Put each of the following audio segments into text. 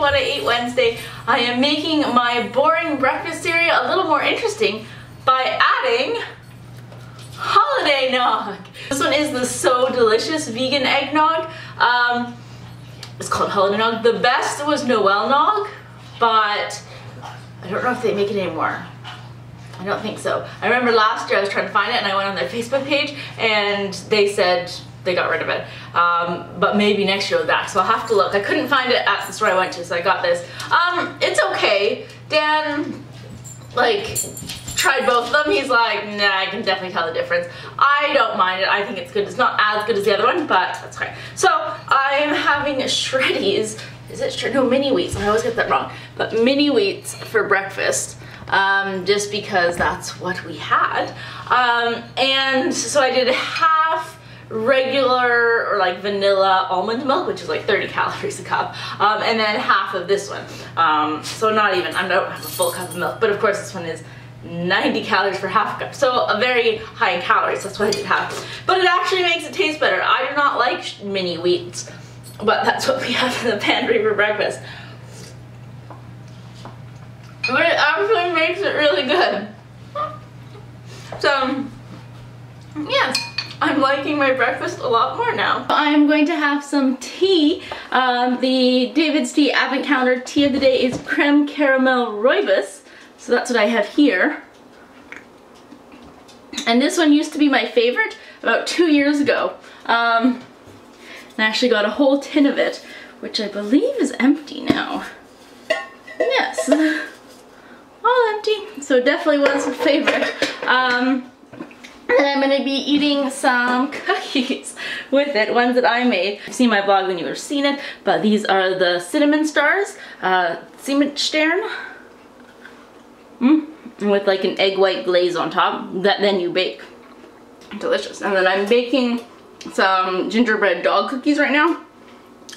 What I Ate Wednesday. I am making my boring breakfast cereal a little more interesting by adding holiday nog. This one is the So Delicious vegan eggnog. Um, it's called holiday nog. The best was Noel nog, but I don't know if they make it anymore. I don't think so. I remember last year I was trying to find it and I went on their Facebook page and they said they got rid of it. Um, but maybe next year back, so I'll have to look. I couldn't find it at the store I went to, so I got this. Um, it's okay. Dan, like, tried both of them. He's like, nah, I can definitely tell the difference. I don't mind it. I think it's good. It's not as good as the other one, but that's okay. So I'm having shreddies. Is it shred? No, mini wheats. I always get that wrong. But mini wheats for breakfast. Um, just because that's what we had. Um, and so I did half regular or like vanilla almond milk, which is like 30 calories a cup, um, and then half of this one. Um, so not even, I don't have a full cup of milk, but of course this one is 90 calories for half a cup. So a very high in calories, that's why I did half. But it actually makes it taste better. I do not like mini wheats, but that's what we have in the pantry for breakfast. But it actually makes it really good. So, yeah. I'm liking my breakfast a lot more now. I'm going to have some tea. Um, the David's Tea Advent Calendar tea of the day is creme caramel rooibos. So that's what I have here. And this one used to be my favorite about two years ago. Um, I actually got a whole tin of it, which I believe is empty now. Yes, all empty. So definitely was a favorite. Um, and I'm to be eating some cookies with it, ones that I made. If you my vlog then you would have seen it, but these are the cinnamon stars, uh, Stern. Mm, with like an egg white glaze on top that then you bake. Delicious. And then I'm baking some gingerbread dog cookies right now.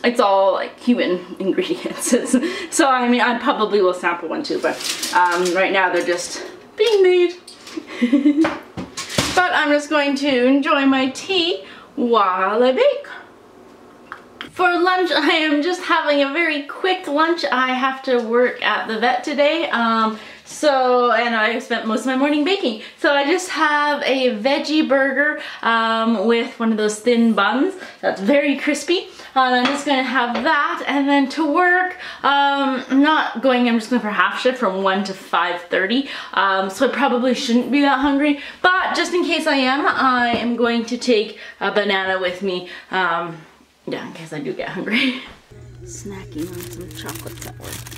It's all like human ingredients. so I mean, I probably will sample one too, but um, right now they're just being made. But I'm just going to enjoy my tea while I bake. For lunch, I am just having a very quick lunch. I have to work at the vet today. Um, so, and I spent most of my morning baking. So I just have a veggie burger um, with one of those thin buns that's very crispy. Um, I'm just gonna have that and then to work, um, I'm not going, I'm just going for half shift from 1 to 5.30. Um, so I probably shouldn't be that hungry, but just in case I am, I am going to take a banana with me. Um, yeah, in case I do get hungry. Snacking on some chocolate at work.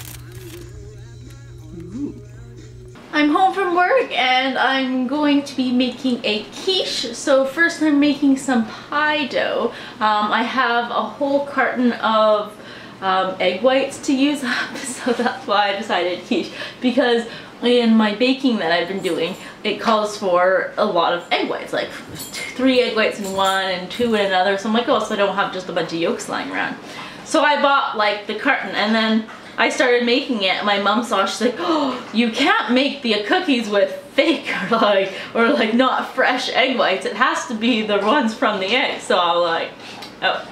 I'm home from work and I'm going to be making a quiche. So first I'm making some pie dough. Um, I have a whole carton of um, egg whites to use up, so that's why I decided quiche. Because in my baking that I've been doing, it calls for a lot of egg whites, like three egg whites in one and two in another. So I'm like, oh, so I don't have just a bunch of yolks lying around. So I bought like the carton and then I started making it my mom saw she's like oh you can't make the cookies with fake or like or like not fresh egg whites. It has to be the ones from the egg. So I was like oh.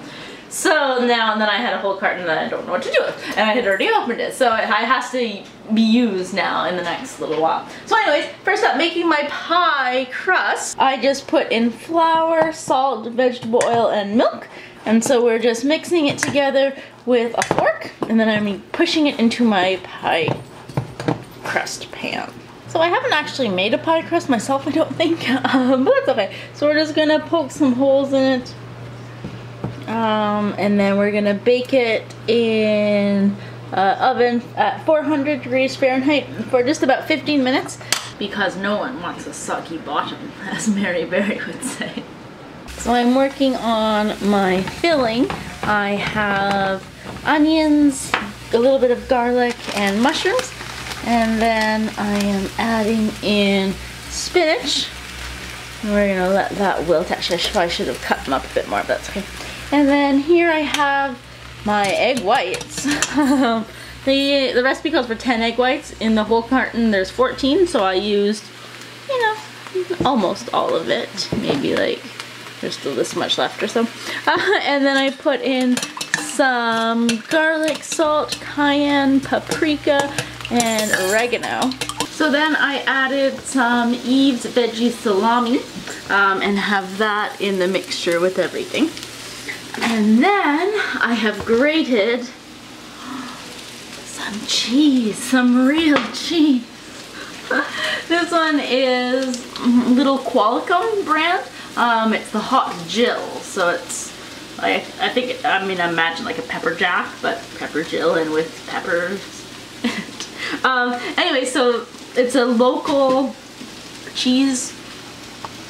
So now and then I had a whole carton that I don't know what to do with and I had already opened it. So it has to be used now in the next little while. So anyways first up making my pie crust. I just put in flour salt vegetable oil and milk and so we're just mixing it together with a fork and then I'm pushing it into my pie crust pan. So I haven't actually made a pie crust myself, I don't think, um, but that's okay. So we're just gonna poke some holes in it. Um, and then we're gonna bake it in uh, oven at 400 degrees Fahrenheit for just about 15 minutes because no one wants a soggy bottom, as Mary Berry would say. So I'm working on my filling. I have onions, a little bit of garlic and mushrooms. And then I am adding in spinach. We're gonna let that wilt. Actually, I probably should have cut them up a bit more, but that's okay. And then here I have my egg whites. the, the recipe calls for 10 egg whites. In the whole carton, there's 14, so I used, you know, almost all of it. Maybe like, there's still this much left or so. Uh, and then I put in some garlic, salt, cayenne, paprika, and oregano. So then I added some Yves veggie salami um, and have that in the mixture with everything. And then I have grated some cheese, some real cheese. this one is Little Qualicum brand. Um, it's the Hot Jill, so it's like I think I mean I imagine like a pepper jack, but pepper Jill and with peppers. um, anyway, so it's a local cheese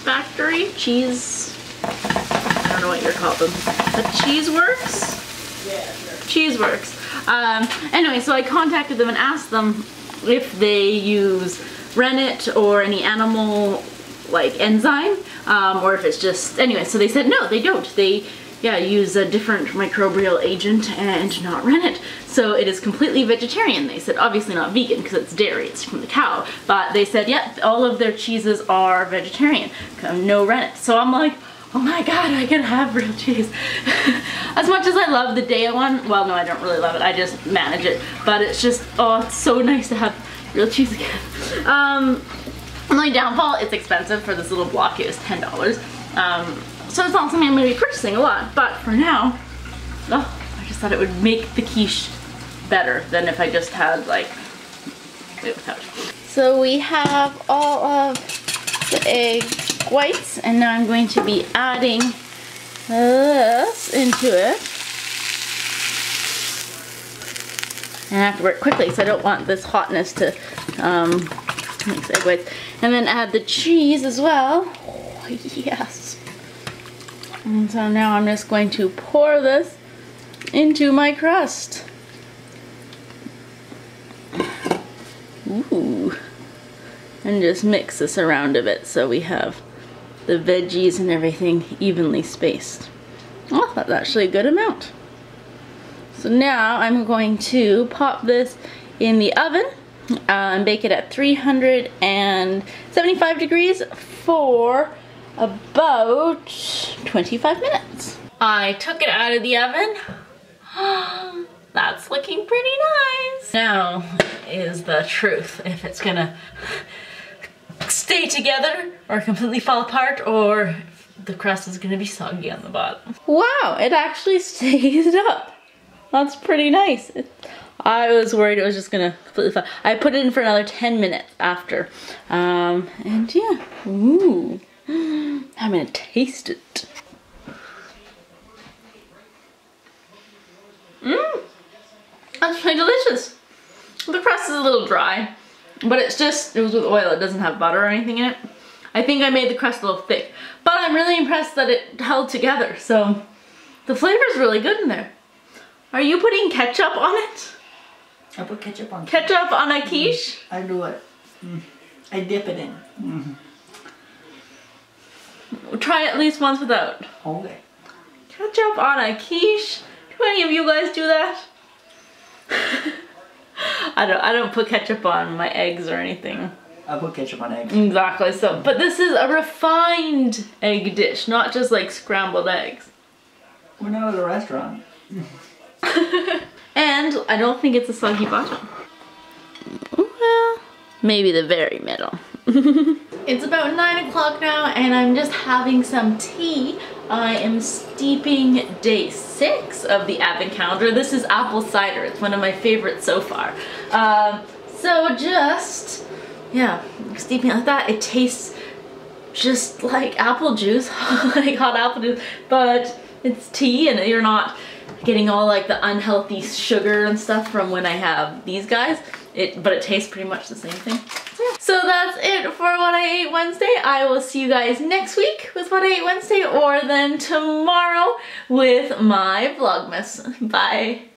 factory, cheese. I don't know what you're called them. A cheese works. Yeah, sure. Cheese works. Um, anyway, so I contacted them and asked them if they use rennet or any animal like enzyme um, or if it's just anyway so they said no they don't. They yeah use a different microbial agent and not rennet so it is completely vegetarian. They said obviously not vegan because it's dairy it's from the cow. But they said yep yeah, all of their cheeses are vegetarian. No rennet so I'm like oh my god I can have real cheese. As much as I love the Daiya one well no I don't really love it. I just manage it. But it's just oh it's so nice to have real cheese again. Um only downfall, it's expensive for this little block. It was $10. Um, so it's not something I'm going to be purchasing a lot. But for now, oh, I just thought it would make the quiche better than if I just had like, wait, without. So we have all of the egg whites and now I'm going to be adding this into it. And I have to work quickly so I don't want this hotness to um, mix egg whites. And then add the cheese as well. Oh, yes. And so now I'm just going to pour this into my crust. Ooh. And just mix this around a bit so we have the veggies and everything evenly spaced. Oh, that's actually a good amount. So now I'm going to pop this in the oven Uh, and bake it at 375 degrees for about 25 minutes. I took it out of the oven. That's looking pretty nice. Now is the truth if it's gonna stay together or completely fall apart or the crust is gonna be soggy on the bottom. Wow, it actually stays up. That's pretty nice. It, I was worried it was just gonna completely fall. I put it in for another 10 minutes after. Um, and yeah, ooh, I'm gonna taste it. Mmm, that's really delicious. The crust is a little dry, but it's just, it was with oil, it doesn't have butter or anything in it. I think I made the crust a little thick, but I'm really impressed that it held together, so the flavor is really good in there. Are you putting ketchup on it? I put ketchup on. Ketchup on a quiche? Mm, I do it. Mm. I dip it in. Mm. Try at least once without. Okay. Ketchup on a quiche? Do any of you guys do that? I don't I don't put ketchup on my eggs or anything. I put ketchup on eggs. Exactly. So, but this is a refined egg dish, not just like scrambled eggs. We're not at a restaurant. and I don't think it's a soggy bottom. Well, maybe the very middle. it's about 9 o'clock now and I'm just having some tea. I am steeping day 6 of the advent calendar. This is apple cider. It's one of my favorites so far. Um, so just, yeah, steeping like that. It tastes just like apple juice, like hot apple juice, but it's tea and you're not getting all like the unhealthy sugar and stuff from when I have these guys. It, but it tastes pretty much the same thing. So that's it for What I Ate Wednesday. I will see you guys next week with What I Ate Wednesday or then tomorrow with my Vlogmas. Bye.